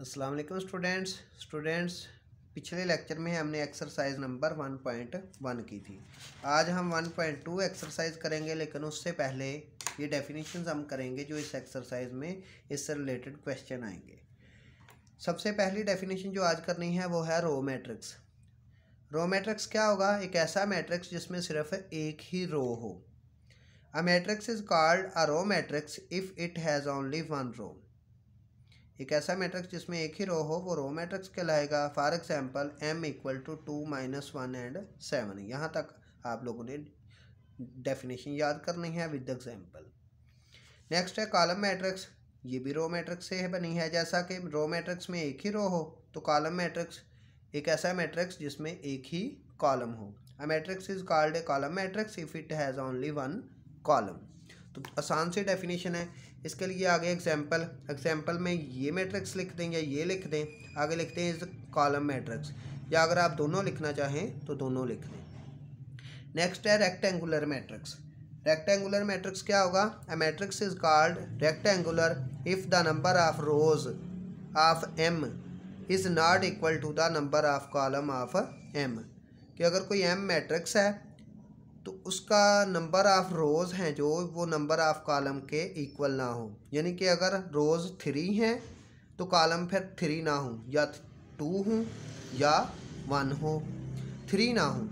अस्सलाम वालेकुम students. Students, पिछले लेक्चर में हमने exercise number one point one की थी। आज हम वन पॉइंट टू एक्सरसाइज करेंगे, लेकिन उससे पहले ये डेफिनेशंस हम करेंगे जो इस एक्सरसाइज में इससे रिलेटेड क्वेश्चन आएँगे। सबसे पहली डेफिनेशन जो आज करनी है वो है रो मैट्रिक्स रो मैट्रिक्स क्या होगा? एक ऐसा मैट्रिक्स जिसमें सिर्फ़ एक ही रो हो। A matrix is called a row matrix if it has only one row एक ऐसा मैट्रिक्स जिसमें एक ही रो हो, वो रो मैट्रिक्स कहलाएगा। For example M equal to two minus one and seven यहाँ तक आप लोगों ने डेफिनेशन याद करनी है विद एग्जांपल नेक्स्ट है कॉलम मैट्रिक्स ये भी रो मैट्रिक्स से बनी है। जैसा कि रो मैट्रिक्स में एक ही रो हो तो कॉलम मैट्रिक्स एक ऐसा मैट्रिक्स जिसमें एक ही कॉलम हो। A matrix is called a column matrix if it has only one column तो आसान सी डेफिनेशन है। इसके लिए आगे एग्जांपल एग्जांपल में ये मैट्रिक्स लिख दें या ये लिख दें। आगे लिखते हैं इस कॉलम मैट्रिक्स या अगर आप दोनों लिखना चाहें तो दोनों लिख दें। नेक्स्ट है रेक्टेंगुलर मैट्रिक्स रेक्टेंगुलर मैट्रिक्स क्या होगा? A matrix is called rectangular if the number of rows of M is not equal to the number of column of M कि अगर कोई एम मैट्रिक्स है तो उसका नंबर ऑफ़ रोज़ हैं जो, वो नंबर ऑफ़ कॉलम के इक्वल ना हो। यानी कि अगर रोज़ थ्री हैं तो कॉलम फिर थ्री ना हो। या टू हो, या वन हो। थ्री ना हो।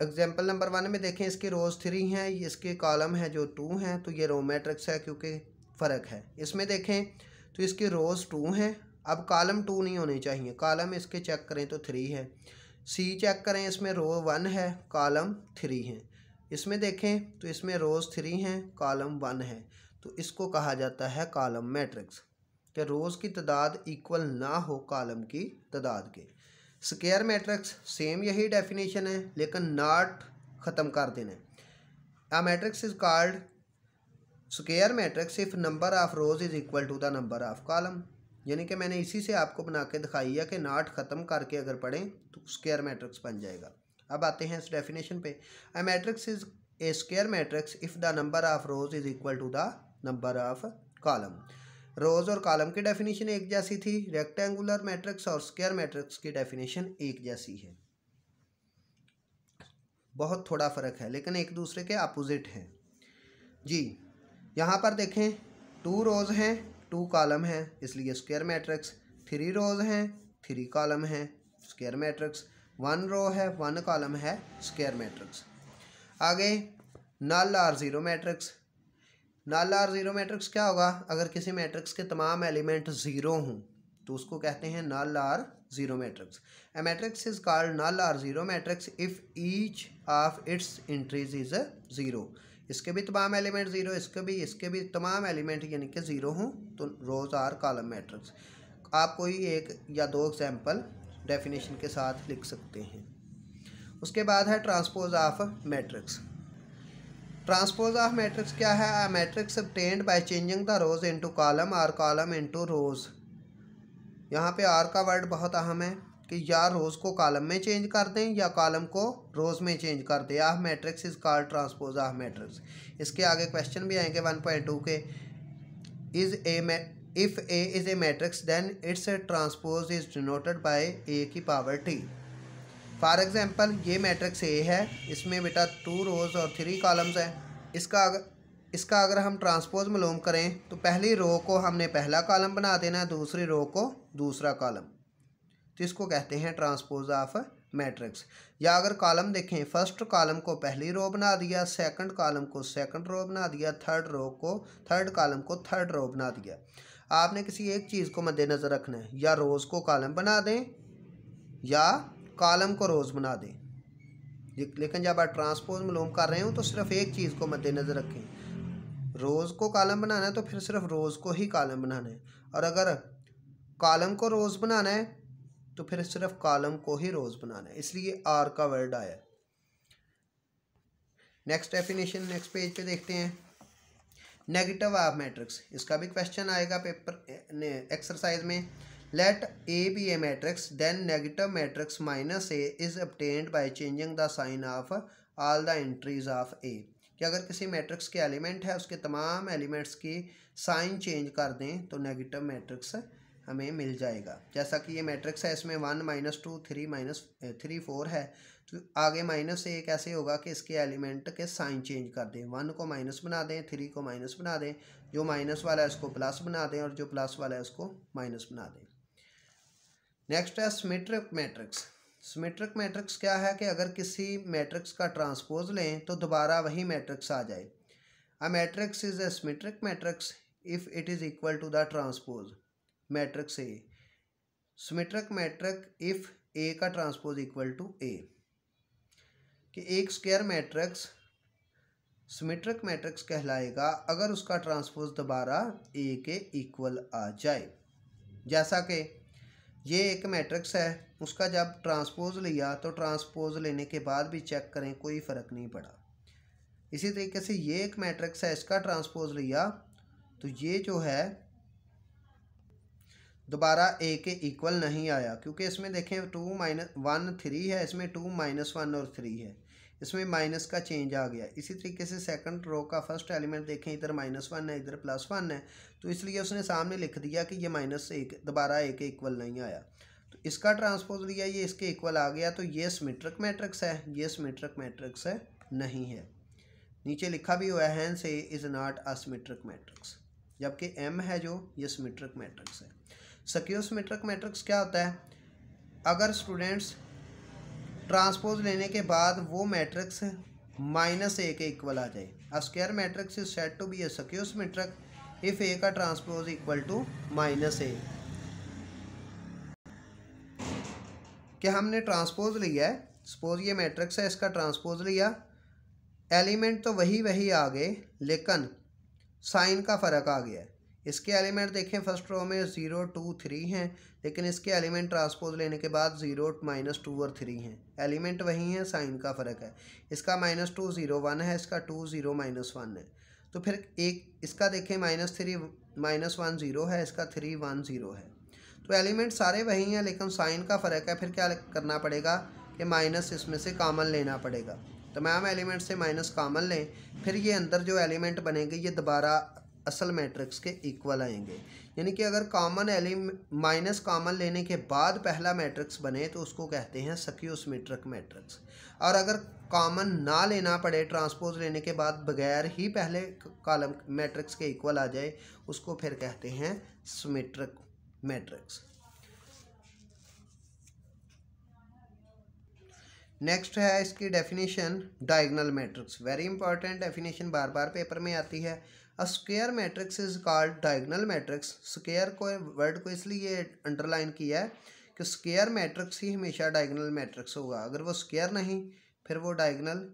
एग्ज़ाम्पल नंबर वन में देखें, इसके रोज़ थ्री हैं, इसके कॉलम है जो टू हैं तो ये रो मैट्रिक्स है क्योंकि फ़र्क है। इसमें देखें तो इसके रोज़ टू हैं। अब कॉलम टू नहीं होने चाहिए। कॉलम इसके चेक करें तो थ्री है। सी चेक करें, इसमें रो वन है कॉलम थ्री है। इसमें देखें तो इसमें रोज़ थ्री हैं कॉलम वन है। तो इसको कहा जाता है कॉलम मैट्रिक्स कि रोज़ की तादाद इक्वल ना हो कॉलम की तादाद के। स्केयर मैट्रिक्स सेम यही डेफिनेशन है, लेकिन नाट ख़त्म कर देना a matrix is called square matrix if number of rows is equal to the number of column यानी कि मैंने इसी से आपको बना के दिखाई है कि नाट ख़त्म करके अगर पढ़ें तो स्केयर मैट्रिक्स बन जाएगा। अब आते हैं इस डेफिनेशन पे। A matrix is a square matrix if the number of rows is equal to the number of column rows और कॉलम की डेफिनेशन एक जैसी थी। रेक्टेंगुलर मैट्रिक्स और स्केयर मैट्रिक्स की डेफिनेशन एक जैसी है। बहुत थोड़ा फ़र्क है, लेकिन एक दूसरे के अपोजिट हैं। जी, यहाँ पर देखें टू रोज़ हैं। टू कॉलम है, इसलिए स्क्वायर मैट्रिक्स थ्री रोज हैं, थ्री कॉलम है, स्क्वायर मैट्रिक्स वन रो है, वन कॉलम है, स्क्वायर मैट्रिक्स। आगे null or zero matrix. Null or zero matrix क्या होगा? अगर किसी मैट्रिक्स के तमाम एलिमेंट ज़ीरो हों तो उसको कहते हैं null or zero matrix. A matrix is called null or zero matrix if each of its entries is zero इसके भी तमाम एलिमेंट ज़ीरो इसके भी इसके भी तमाम एलिमेंट यानी कि ज़ीरो हों तो रोज़ आर कॉलम मैट्रिक्स आप कोई एक या दो एग्जांपल डेफिनेशन के साथ लिख सकते हैं। उसके बाद है transpose of matrix transpose of matrix क्या है? Matrix obtained by changing the rows into column or column into rows यहाँ पे आर का वर्ड बहुत अहम है। कि या रोज़ को कॉलम में चेंज कर दें या कॉलम को रोज़ में चेंज कर दें। आह matrix is called transpose ah matrix. इसके आगे क्वेश्चन भी आएँगे वन पॉइंट टू के। Is A if A is a matrix then its transpose is denoted by A की पावर टी फॉर एग्ज़ाम्पल ये मैट्रिक्स ए है, इसमें बेटा टू रोज़ और थ्री कॉलम्स हैं। इसका अगर इसका अगर हम ट्रांसपोज मलूम करें तो पहली रो को हमने पहला कॉलम बना देना है दूसरी रो को दूसरा कॉलम इसको कहते हैं ट्रांसपोज ऑफ़ मैट्रिक्स। या अगर कॉलम देखें, फ़र्स्ट कॉलम को पहली रो बना दिया, सेकंड कॉलम को सेकंड रो बना दिया, थर्ड रो को, थर्ड कॉलम को थर्ड रो बना दिया। आपने किसी एक चीज़ को मद्देनज़र रखना है, या रोज़ को कॉलम बना दें, या कॉलम को रोज़ बना दें। लेकिन जब आप ट्रांसपोज मलूम कर रहे हो तो सिर्फ़ एक चीज़ को मद्देनज़र रखें। रोज़ को कॉलम बनाना है तो फिर सिर्फ़ रोज़ को ही कॉलम बनाना है। और अगर कॉलम को रोज़ बनाना है तो फिर सिर्फ़ कॉलम को ही रोज़ बनाना है। इसलिए आर का वर्ड आया। नेक्स्ट डेफिनेशन नेक्स्ट पेज पे देखते हैं। नेगेटिव ऑफ़ मैट्रिक्स इसका भी क्वेश्चन आएगा पेपर एक्सरसाइज में। Let A be a matrix then negative matrix minus A is obtained by changing the sign of all the entries of A कि अगर किसी मैट्रिक्स के एलिमेंट है, उसके तमाम एलिमेंट्स की साइन चेंज कर दें तो नेगेटिव मैट्रिक्स हमें मिल जाएगा। जैसा कि ये मैट्रिक्स है, इसमें one minus two three minus three four है। तो आगे माइनस से एक ऐसे होगा कि इसके एलिमेंट के साइन चेंज कर दें। वन को माइनस बना दें थ्री को माइनस बना दें। जो माइनस वाला है उसको प्लस बना दें और जो प्लस वाला है उसको माइनस बना दें। नेक्स्ट है स्मिट्रिक मैट्रिक्स स्मिट्रिक मैट्रिक्स क्या है कि अगर किसी मैट्रिक्स का ट्रांसपोज लें तो दोबारा वही मैट्रिक्स आ जाए। A matrix is a symmetric matrix if it is equal to the transpose matrix A symmetric matrix if A का ट्रांसपोज इक्वल टू ए कि एक स्क्वायर मैट्रिक्स सिमेट्रिक मैट्रिक्स कहलाएगा अगर उसका ट्रांसपोज दोबारा ए के इक्वल आ जाए। जैसा कि ये एक मैट्रिक्स है, उसका जब ट्रांसपोज लिया तो ट्रांसपोज लेने के बाद भी चेक करें, कोई फ़र्क नहीं पड़ा। इसी तरीके से ये एक मैट्रिक्स है, इसका ट्रांसपोज लिया तो ये जो है दोबारा ए के इक्वल नहीं आया, क्योंकि इसमें देखें टू माइनस वन थ्री है, इसमें टू माइनस वन और थ्री है। इसमें माइनस का चेंज आ गया। इसी तरीके से सेकंड रो का फ़र्स्ट एलिमेंट देखें, इधर माइनस वन है, इधर प्लस वन है। तो इसलिए उसने सामने लिख दिया कि ये माइनस एक, दोबारा ए के इक्वल नहीं आया। तो इसका ट्रांसपोज लिया ये इसके इक्वल आ गया तो ये स्मिट्रिक मैट्रिक्स है, ये स्मिट्रिक मैट्रिक्स है, नहीं है। नीचे लिखा भी हुआ है से is not a symmetric matrix जबकि एम है जो, ये स्मिट्रिक मैट्रिक्स है। सिक्योसमेट्रिक मैट्रिक्स क्या होता है? अगर स्टूडेंट्स ट्रांसपोज लेने के बाद वो मैट्रिक्स माइनस ए के इक्वल आ जाए। A matrix is set to be a skew symmetric if A का transpose equal to minus A कि हमने ट्रांसपोज लिया है सपोज़ ये मैट्रिक्स है, इसका ट्रांसपोज लिया। एलिमेंट तो वही वही आ गए, लेकिन साइन का फ़र्क आ गया। है इसके एलिमेंट देखें फ़र्स्ट रो में ज़ीरो टू थ्री हैं, लेकिन इसके एलिमेंट ट्रांसपोज लेने के बाद ज़ीरो माइनस टू और थ्री हैं। एलिमेंट वही हैं, साइन का फ़र्क है। इसका माइनस टू ज़ीरो वन है, इसका टू ज़ीरो माइनस वन है। तो फिर एक, इसका देखें minus three minus one zero है, इसका थ्री वन ज़ीरो है। तो एलिमेंट सारे वही हैं, लेकिन साइन का फ़र्क है, फिर क्या करना पड़ेगा कि माइनस इसमें से कामन लेना पड़ेगा। तमाम एलिमेंट से माइनस कामन लें, फिर ये अंदर जो एलिमेंट बनेंगे, ये दोबारा असल मैट्रिक्स के इक्वल आएँगे। यानी कि अगर कॉमन एलिम माइनस कॉमन लेने के बाद पहला मैट्रिक्स बने तो उसको कहते हैं सक्यूसमेट्रिक मैट्रिक्स और अगर कॉमन ना लेना पड़े ट्रांसपोज लेने के बाद बगैर ही पहले कॉलम मैट्रिक्स के इक्वल आ जाए, उसको फिर कहते हैं सिमेट्रिक मैट्रिक्स नेक्स्ट है इसकी definition diagonal matrix very important definition बार बार पेपर में आती है। A square matrix is called diagonal matrix square को वर्ड को इसलिए अंडरलाइन किया है कि स्क्वेयर मैट्रिक्स ही हमेशा डायगनल मैट्रिक्स होगा। अगर वो स्क्वेयर नहीं, फिर वो डायगनल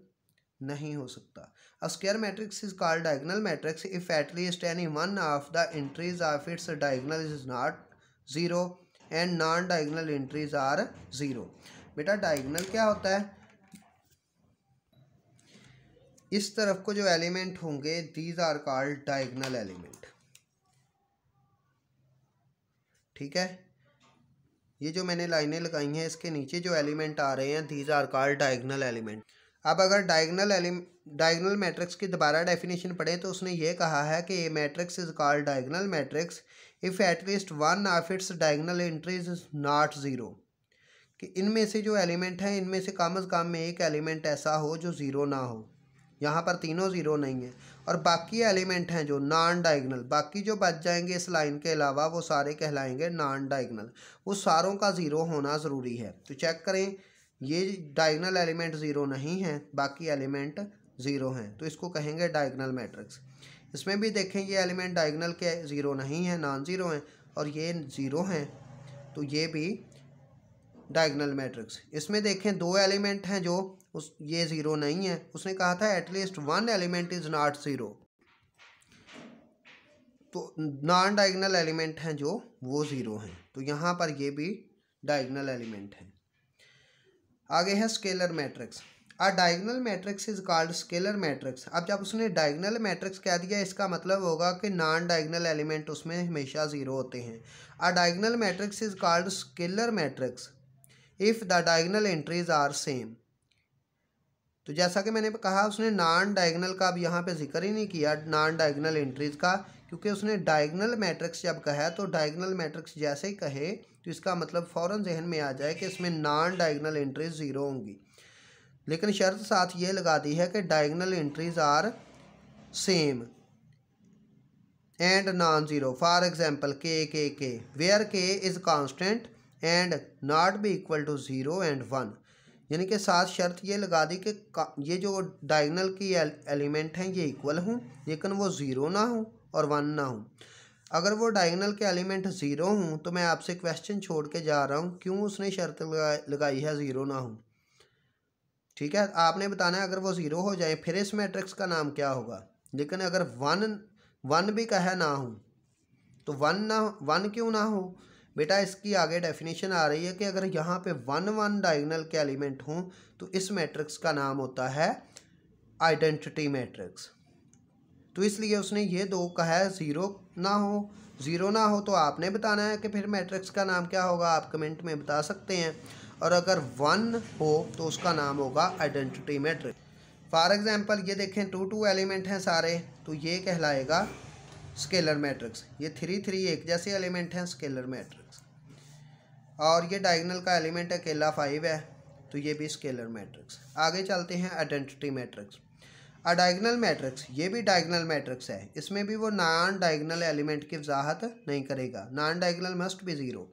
नहीं हो सकता। A square matrix is called diagonal matrix if at least any one of the entries of its diagonal is not zero and non diagonal entries are zero बेटा डायगनल क्या होता है? इस तरफ़ को जो एलिमेंट होंगे these are called diagonal element ठीक है? ये जो मैंने लाइनें लगाई हैं, इसके नीचे जो एलिमेंट आ रहे हैं these are called diagonal element अब अगर डायगनल एलिम डायगनल मैट्रिक्स की दोबारा डेफिनेशन पढ़ें तो उसने ये कहा है कि ये matrix is called diagonal matrix if at least one of its diagonal entries is not zero कि इनमें से जो एलिमेंट हैं, इनमें से कम अज़ कम एक एलिमेंट ऐसा हो जो ज़ीरो ना हो। यहाँ पर तीनों ज़ीरो नहीं है। और बाकी एलिमेंट हैं जो नॉन डाइगनल बाकी जो बच जाएँगे इस लाइन के अलावा, वो सारे कहलाएँगे नॉन डाइगनल वो सारों का ज़ीरो होना ज़रूरी है। तो चेक करें, ये डाइगनल एलिमेंट ज़ीरो नहीं है, बाकी एलिमेंट ज़ीरो हैं। तो इसको कहेंगे डाइगनल मैट्रिक्स इसमें भी देखें, ये एलिमेंट डाइगनल के ज़ीरो नहीं है नॉन ज़ीरो हैं, और ये ज़ीरो हैं। तो ये भी डायगनल मैट्रिक्स इसमें देखें, दो एलिमेंट हैं जो उस, ये ज़ीरो नहीं है। उसने कहा था at least one element is not zero तो नॉन डायगनल एलिमेंट हैं जो, वो ज़ीरो हैं। तो यहाँ पर ये भी डायगनल एलिमेंट हैं। आगे है scalar matrix a diagonal matrix is called scalar matrix अब जब उसने डायगनल मैट्रिक्स कह दिया, इसका मतलब होगा कि नॉन डायगनल एलिमेंट उसमें हमेशा ज़ीरो होते हैं। A diagonal matrix is called scalar matrix if the diagonal entries are same तो जैसा कि मैंने कहा, उसने नॉन डायगनल का अब यहाँ पे ज़िक्र ही नहीं किया, नॉन डायगनल एंट्रीज का, क्योंकि उसने डायगनल मैट्रिक्स जब कहा तो डायगनल मैट्रिक्स जैसे ही कहे तो इसका मतलब फ़ौरन जहन में आ जाए कि इसमें नॉन डायगनल एंट्रीज ज़ीरो होंगी। लेकिन शर्त साथ ये लगा दी है कि diagonal entries are same and non zero for example K K K where K is constant and not be equal to zero and one यानी कि साथ शर्त ये लगा दी कि ये जो डायगनल की एलिमेंट हैं, ये इक्वल हों, लेकिन वो ज़ीरो ना हो और वन ना हो। अगर वो डायगनल के एलिमेंट ज़ीरो हों तो मैं आपसे क्वेश्चन छोड़ के जा रहा हूँ, क्यों उसने शर्त लगाई है ज़ीरो ना हो? ठीक है, आपने बताना है अगर वो ज़ीरो हो जाए, फिर इस मैट्रिक्स का नाम क्या होगा? लेकिन अगर वन वन भी कहे ना हो तो वन ना वन क्यों ना हो? बेटा, इसकी आगे डेफिनेशन आ रही है कि अगर यहाँ पे वन वन डायगनल के एलिमेंट हों तो इस मैट्रिक्स का नाम होता है आइडेंटिटी मैट्रिक्स तो इसलिए उसने ये दो कहा है ज़ीरो ना हो ज़ीरो ना हो तो आपने बताना है कि फिर मैट्रिक्स का नाम क्या होगा, आप कमेंट में बता सकते हैं। और अगर वन हो तो उसका नाम होगा आइडेंटिटी मैट्रिक्स फॉर एग्ज़ाम्पल ये देखें टू टू एलिमेंट हैं सारे तो ये कहलाएगा स्केलर मैट्रिक्स। ये थ्री थ्री एक जैसे एलिमेंट हैं, स्केलर मैट्रिक्स। और ये डायगनल का एलिमेंट अकेला फाइव है तो ये भी स्केलर मैट्रिक्स। आगे चलते हैं आइडेंटिटी मैट्रिक्स अ डायगनल मैट्रिक्स ये भी डायगनल मैट्रिक्स है। इसमें भी वो नॉन डायगनल एलिमेंट की वजाहत नहीं करेगा। नॉन डायगनल मस्ट भी zero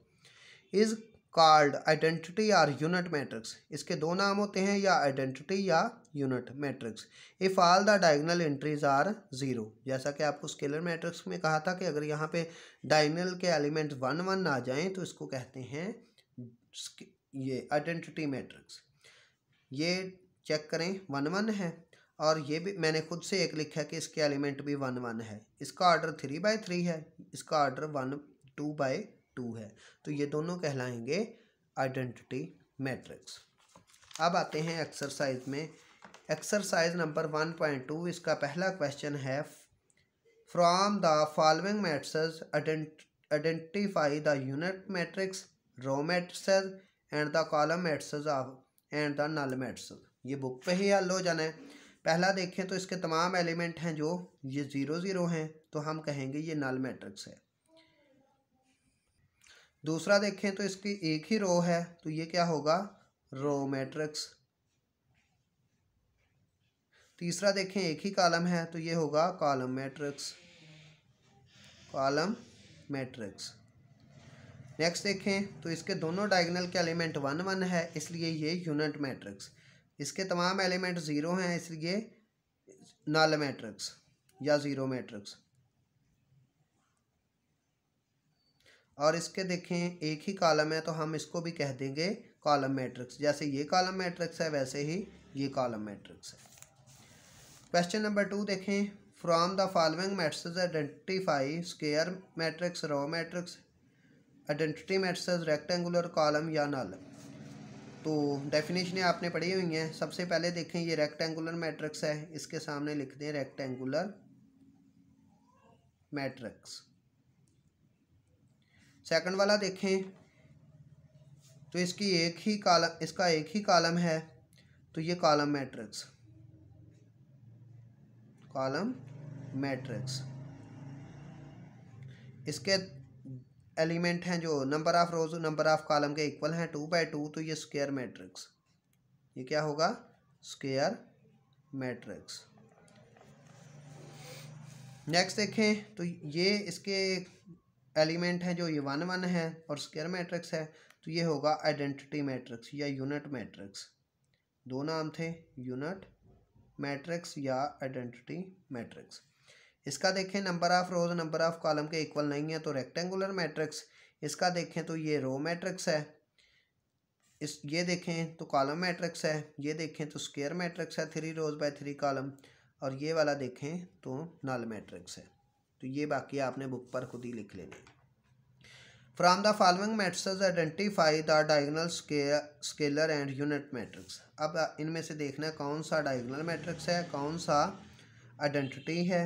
is called identity or unit matrix इसके दो नाम होते हैं, या आइडेंटिटी या unit matrix if all the diagonal entries are zero जैसा कि आपको स्केलर मैट्रिक्स में कहा था कि अगर यहाँ पे डायगनल के एलिमेंट वन वन आ जाएँ तो इसको कहते हैं ये आइडेंटिटी मैट्रिक्स ये चेक करें वन वन है, और ये भी, मैंने खुद से एक लिखा है कि इसके एलिमेंट भी वन वन है। इसका ऑर्डर थ्री बाई थ्री है। इसका order one two by two है। तो ये दोनों कहलाएँगे आइडेंटिटी मैट्रिक्स। अब आते हैं एक्सरसाइज में। Exercise number one point two, इसका पहला क्वेश्चन है, from the following matrix identify the unit matrix, row matrix and the column matrix of and the null matrix ये बुक पे ही हल हो जाना है। पहला देखें तो इसके तमाम एलिमेंट हैं जो ये ज़ीरो ज़ीरो हैं तो हम कहेंगे ये नल मैट्रिक्स है। दूसरा देखें तो इसकी एक ही रो है तो ये क्या होगा? रो मैट्रिक्स तीसरा देखें, एक ही कॉलम है तो ये होगा column matrix column matrix next देखें तो इसके दोनों डायगनल के एलिमेंट वन वन है, इसलिए ये यूनिट मैट्रिक्स इसके तमाम एलिमेंट ज़ीरो हैं, इसलिए नल मैट्रिक्स या ज़ीरो मैट्रिक्स और इसके देखें, एक ही कॉलम है तो हम इसको भी कह देंगे कॉलम मैट्रिक्स जैसे ये कॉलम मैट्रिक्स है, वैसे ही ये कॉलम मैट्रिक्स है। क्वेश्चन नंबर टू देखें। From the following matrix identify square matrix row matrix identity matrix rectangular column या नल तो डेफिनेशन आपने पढ़ी हुई हैं। सबसे पहले देखें, ये रेक्टेंगुलर मैट्रिक्स है। इसके सामने लिख दें रेक्टेंगुलर मैट्रिक्स सेकंड वाला देखें तो इसकी एक ही कॉलम, इसका एक ही कॉलम है तो ये कॉलम मैट्रिक्स। Column matrix. इसके एलिमेंट हैं जो number of rows number of column के इक्वल हैं टू बाई टू तो ये स्क्वायर मैट्रिक्स ये क्या होगा? स्क्वायर मैट्रिक्स नेक्स्ट देखें तो ये इसके एलिमेंट हैं जो ये वन वन है और स्केयर मैट्रिक्स है तो ये होगा आइडेंटिटी मैट्रिक्स या यूनिट मैट्रिक्स। दो नाम थे, यूनिट मैट्रिक्स या आइडेंटिटी मैट्रिक्स। इसका देखें number of rows number of column के इक्वल नहीं है तो रेक्टेंगुलर मैट्रिक्स इसका देखें तो ये रो मैट्रिक्स है। इस, ये देखें तो कॉलम मैट्रिक्स है, ये देखें तो स्केयर मैट्रिक्स है three rows by three column और ये वाला देखें तो नल मैट्रिक्स है। तो ये बाकी आपने बुक पर खुद ही लिख लेना from the following matrix identify the diagonal scalar and unit matrix अब इनमें से देखना कौन सा डायगनल मैट्रिक्स है, कौन सा आइडेंटिटी है।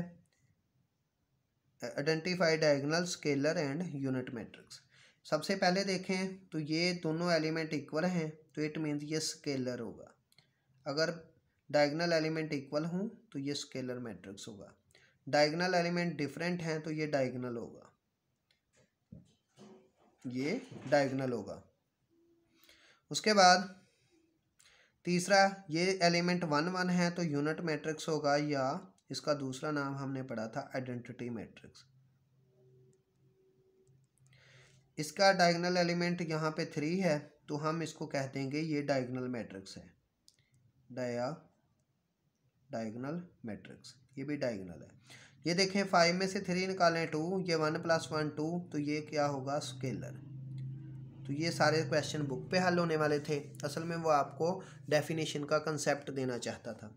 Identify diagonal scalar and unit matrix सबसे पहले देखें तो ये दोनों एलिमेंट इक्वल हैं तो इट मीन्स ये स्केलर होगा। अगर डायगनल एलिमेंट इक्वल हूँ तो ये स्केलर मैट्रिक्स होगा। डायगनल एलिमेंट डिफरेंट हैं तो ये डायगनल होगा। ये डायगनल होगा। उसके बाद तीसरा, ये एलिमेंट वन वन है तो यूनिट मैट्रिक्स होगा, या इसका दूसरा नाम हमने पढ़ा था, आइडेंटिटी मैट्रिक्स। इसका डायगनल एलिमेंट यहाँ पे थ्री है तो हम इसको कह देंगे, ये डायगनल मैट्रिक्स है। Dia diagonal matrix. ये भी डायगनल है। ये देखें फाइव में से थ्री निकालें टू ये वन प्लस वन टू तो ये क्या होगा? स्केलर तो ये सारे क्वेश्चन बुक पे हल होने वाले थे। असल में वो आपको डेफिनेशन का कंसेप्ट देना चाहता था।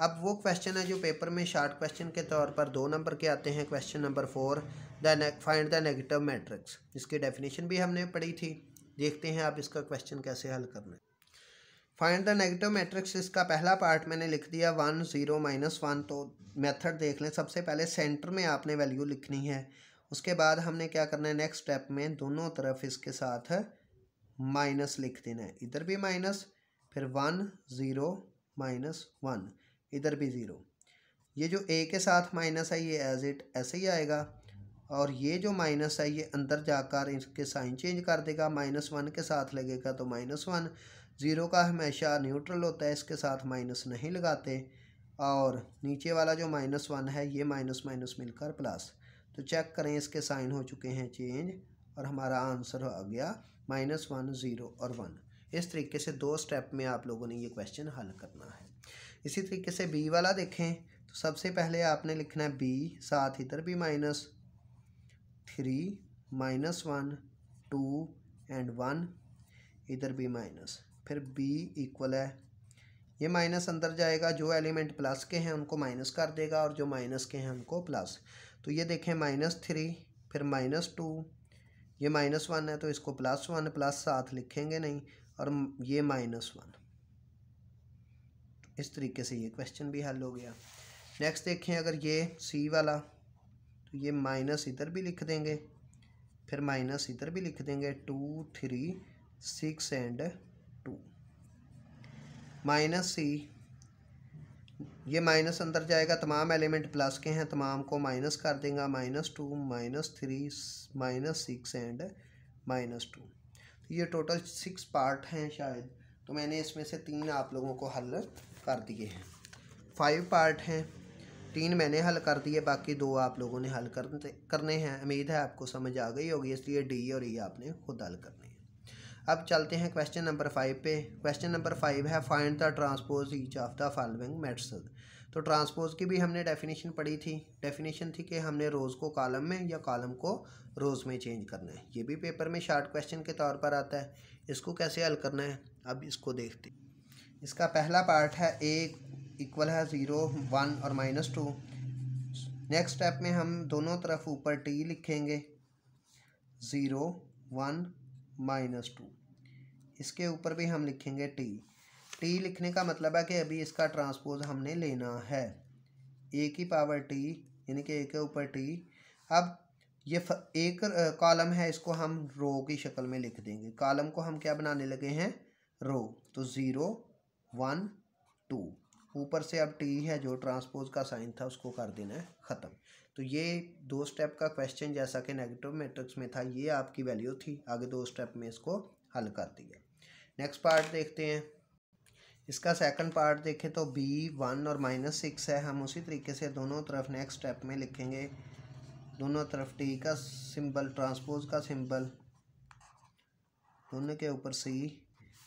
अब वो क्वेश्चन है जो पेपर में शार्ट क्वेश्चन के तौर पर दो नंबर के आते हैं question number four the find the negative matrix इसकी डेफिनेशन भी हमने पढ़ी थी। देखते हैं आप इसका क्वेश्चन कैसे हल करना है। फाइंड द नेगेटिव मैट्रिक्स इसका पहला पार्ट मैंने लिख दिया वन ज़ीरो माइनस वन तो मेथड देख लें। सबसे पहले सेंटर में आपने वैल्यू लिखनी है। उसके बाद हमने क्या करना है? नेक्स्ट स्टेप में दोनों तरफ़ इसके साथ माइनस लिख देना है। इधर भी माइनस फिर वन ज़ीरो माइनस वन इधर भी ज़ीरो ये जो ए के साथ माइनस है ये एज इट ऐसे ही आएगा। और ये जो माइनस है ये अंदर जाकर इसके साइन चेंज कर देगा। माइनस वन के साथ लगेगा तो माइनस वन ज़ीरो का हमेशा न्यूट्रल होता है, इसके साथ माइनस नहीं लगाते और नीचे वाला जो माइनस वन है, ये माइनस माइनस मिलकर प्लस। तो चेक करें इसके साइन हो चुके हैं चेंज और हमारा आंसर आ गया माइनस वन, ज़ीरो और वन। इस तरीके से दो स्टेप में आप लोगों ने ये क्वेश्चन हल करना है। इसी तरीके से बी वाला देखें तो सबसे पहले आपने लिखना है बी, साथ इधर भी minus three, minus one, two and one, इधर भी माइनस। फिर बी इक्वल है। ये माइनस अंदर जाएगा, जो एलिमेंट प्लस के हैं, उनको माइनस कर देगा और जो माइनस के हैं, उनको प्लस तो ये देखें माइनस थ्री फिर माइनस टू ये माइनस वन है तो इसको प्लस वन प्लस साथ लिखेंगे नहीं, और ये माइनस वन इस तरीके से ये क्वेश्चन भी हल हो गया। नेक्स्ट देखें अगर ये सी वाला तो ये माइनस इधर भी लिख देंगे, फिर माइनस इधर भी लिख देंगे two three six and minus C. ये माइनस अंदर जाएगा, तमाम एलिमेंट प्लस के हैं, तमाम को माइनस कर देगा, minus two, minus three, minus six and minus two. तो ये टोटल सिक्स पार्ट हैं शायद। तो मैंने इसमें से तीन आप लोगों को हल कर दिए हैं। फाइव पार्ट हैं। तीन मैंने हल कर दिए, बाकी दो आप लोगों ने हल कर करने हैं। उम्मीद है आपको समझ आ गई होगी, इसलिए डी और ई आपने खुद हल करने हैं। अब चलते हैं क्वेश्चन नंबर फाइव पे। क्वेश्चन नंबर फाइव है find the transpose each of the following mats तो ट्रांसपोज की भी हमने डेफिनेशन पढ़ी थी। डेफिनेशन थी कि हमने रोज़ को कॉलम में या कॉलम को रोज़ में चेंज करना है। ये भी पेपर में शार्ट क्वेश्चन के तौर पर आता है। इसको कैसे हल करना है? अब इसको देखते इसका पहला पार्ट है एक इक्वल है ज़ीरो वन और माइनस टू नेक्स्ट स्टेप में हम दोनों तरफ़ ऊपर टी लिखेंगे। Zero one minus two. इसके ऊपर भी हम लिखेंगे टी। टी लिखने का मतलब है कि अभी इसका ट्रांसपोज हमने लेना है। ए की पावर टी, यानी कि ए के ऊपर टी। अब ये एक कॉलम है, इसको हम रो की शक्ल में लिख देंगे। कॉलम को हम क्या बनाने लगे हैं? रो। तो ज़ीरो, वन, टू। ऊपर से अब टी है जो ट्रांसपोज का साइन था, उसको कर देना है, ख़त्म। तो ये दो स्टेप का क्वेश्चन जैसा कि नेगेटिव मैट्रिक्स में था, ये आपकी वैल्यू थी। आगे दो स्टेप में इसको हल कर दिया। नेक्स्ट पार्ट देखते हैं। इसका सेकंड पार्ट देखें तो बी वन और माइनस सिक्स है। हम उसी तरीके से दोनों तरफ़ नेक्स्ट स्टेप में लिखेंगे। दोनों तरफ़ टी का सिंबल ट्रांसपोज का सिंबल दोनों के ऊपर सी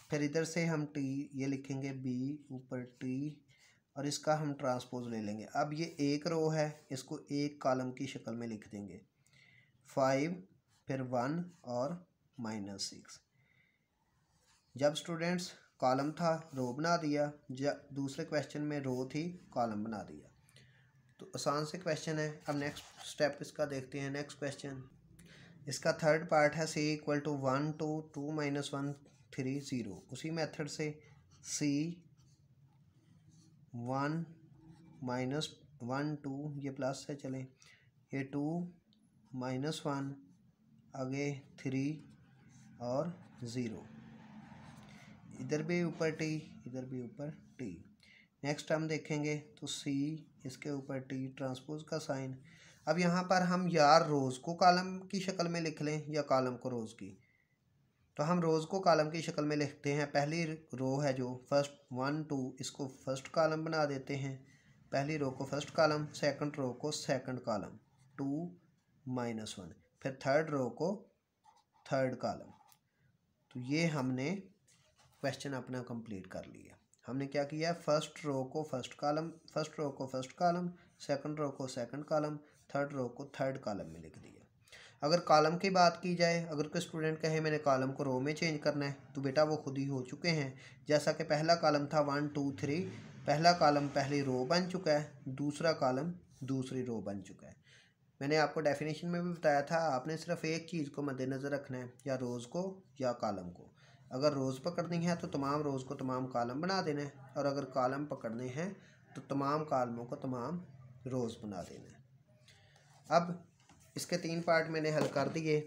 फिर इधर से हम टी ये लिखेंगे बी ऊपर टी और इसका हम ट्रांसपोज ले लेंगे। अब ये एक रो है, इसको एक कॉलम की शक्ल में लिख देंगे। फाइव फिर वन और माइनस सिक्स जब स्टूडेंट्स कॉलम था रो बना दिया। जब दूसरे क्वेश्चन में रो थी कॉलम बना दिया। तो आसान से क्वेश्चन है। अब नेक्स्ट स्टेप इसका देखते हैं। नेक्स्ट क्वेश्चन इसका थर्ड पार्ट है। C equal to one two two minus one three zero उसी मेथड से C one minus one two, ये प्लस है, चले। ये टू माइनस वन, आगे थ्री और ज़ीरो। इधर भी ऊपर टी, इधर भी ऊपर टी। नेक्स्ट हम देखेंगे तो सी, इसके ऊपर टी, ट्रांसपोज का साइन। अब यहाँ पर हम यार रोज़ को कॉलम की शक्ल में लिख लें या कॉलम को रोज़ की। तो हम रोज़ को कॉलम की शक्ल में लिखते हैं। पहली रो है जो फ़र्स्ट वन, टू, इसको फ़र्स्ट कॉलम बना देते हैं। पहली रो को फ़र्स्ट कॉलम, सेकंड रो को second column, two minus one. फिर थर्ड रो को थर्ड कॉलम। तो ये हमने क्वेश्चन अपना कंप्लीट कर लिया। हमने क्या किया? फ़र्स्ट रो को फ़र्स्ट कॉलम, फ़र्स्ट रो को फ़र्स्ट कॉलम, सेकंड रो को सेकंड कॉलम, थर्ड रो को थर्ड कॉलम में लिख दिया। अगर कॉलम की बात की जाए, अगर कोई स्टूडेंट कहे, मैंने कॉलम को रो में चेंज करना है तो बेटा वो खुद ही हो चुके हैं। जैसा कि पहला कॉलम था वन, टू, थ्री, पहला कॉलम पहली रो बन चुका है, दूसरा कॉलम दूसरी रो बन चुका है। मैंने आपको डेफिनेशन में भी बताया था, आपने सिर्फ़ एक चीज़ को मद्देनज़र रखना है, या रोज़ को या कॉलम को। अगर रोज़ पकड़नी है तो तमाम रोज़ को तमाम कॉलम बना देना है, और अगर कॉलम पकड़ने हैं तो तमाम कॉलमों को तमाम रोज़ बना देना है। अब इसके तीन पार्ट मैंने हल कर दिए।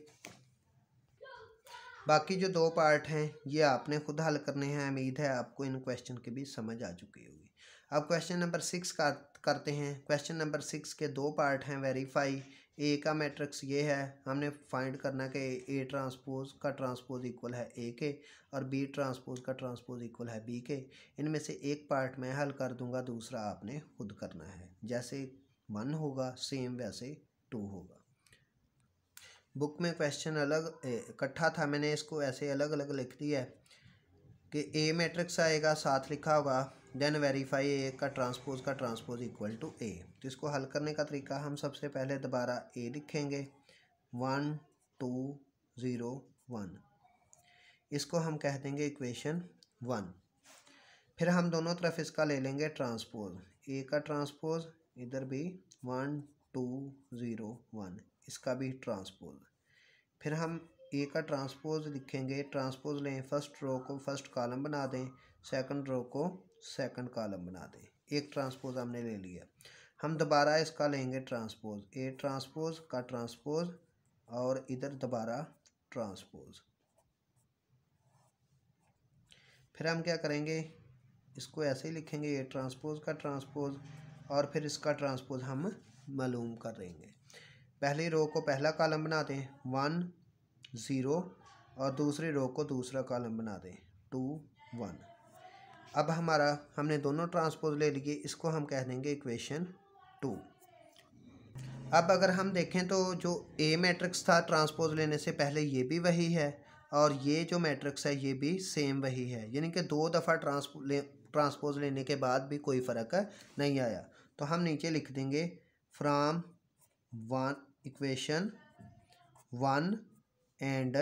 बाकी जो दो पार्ट हैं, ये आपने खुद हल करने हैं। उम्मीद है आपको इन क्वेश्चन के भी समझ आ चुकी होगी। अब क्वेश्चन नंबर सिक्स का करते हैं। क्वेश्चन नंबर सिक्स के दो पार्ट हैं वेरीफाई ए का मैट्रिक्स ये है, हमने फाइंड करना कि ए ट्रांसपोज का ट्रांसपोज इक्वल है ए के और बी ट्रांसपोज का ट्रांसपोज इक्वल है बी के। इनमें से एक पार्ट मैं हल कर दूँगा, दूसरा आपने खुद करना है। जैसे वन होगा सेम वैसे टू होगा। बुक में क्वेश्चन अलग इकट्ठा था। मैंने इसको ऐसे अलग अलग लिख दिया है कि ए मैट्रिक्स आएगा साथ लिखा होगा देन वेरीफाई ए का ट्रांसपोज का ट्रांसपोज इक्वल टू ए तो इसको हल करने का तरीका हम सबसे पहले दोबारा ए लिखेंगे। वन टू ज़ीरो वन इसको हम कह देंगे इक्वेशन वन फिर हम दोनों तरफ़ इसका ले लेंगे ट्रांसपोज ए का ट्रांसपोज इधर भी वन टू ज़ीरो वन इसका भी ट्रांसपोज। फिर हम ए का ट्रांसपोज लिखेंगे। ट्रांसपोज लें फ़र्स्ट रो को फ़र्स्ट कॉलम बना दें सेकंड रो को सेकंड कॉलम बना दें। एक ट्रांसपोज हमने ले लिया। हम दोबारा इसका लेंगे ट्रांसपोज। ए ट्रांसपोज का ट्रांसपोज और इधर दोबारा ट्रांसपोज। फिर हम क्या करेंगे? इसको ऐसे ही लिखेंगे। ए ट्रांसपोज का ट्रांसपोज और फिर इसका ट्रांसपोज हम मालूम कर देंगे पहली रो को पहला कॉलम बना दें। वन ज़ीरो और दूसरी रो को दूसरा कॉलम बना दें। टू वन अब हमारा, हमने दोनों ट्रांसपोज ले लिए। इसको हम कह देंगे इक्वेशन टू अब अगर हम देखें तो जो ए मैट्रिक्स था ट्रांसपोज लेने से पहले ये भी वही है और ये जो मैट्रिक्स है ये भी सेम वही है। यानी कि दो दफ़ा ट्रांसपो ले ट्रांसपोज लेने के बाद भी कोई फ़र्क नहीं आया। तो हम नीचे लिख देंगे from one equation one and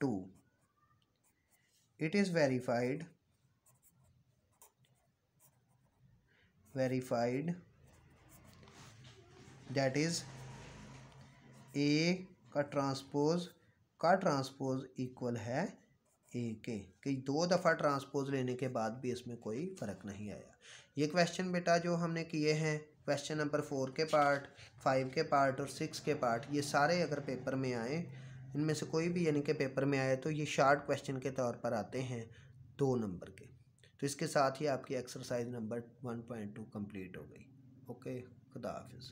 two. It is verified verified, that is A का ट्रांसपोज का ट्रांसपोज इक्वल है ए के। कि दो दफ़ा ट्रांसपोज लेने के बाद भी इसमें कोई फ़र्क नहीं आया। ये क्वेश्चन बेटा जो हमने किए हैं क्वेश्चन नंबर फोर के पार्ट फाइव के पार्ट और सिक्स के पार्ट ये सारे अगर पेपर में आए, इनमें से कोई भी यानी कि पेपर में आए तो ये शार्ट क्वेश्चन के तौर पर आते हैं दो नंबर के। तो इसके साथ ही आपकी exercise number one point two complete हो गई। ओके खुदा हाफिज़।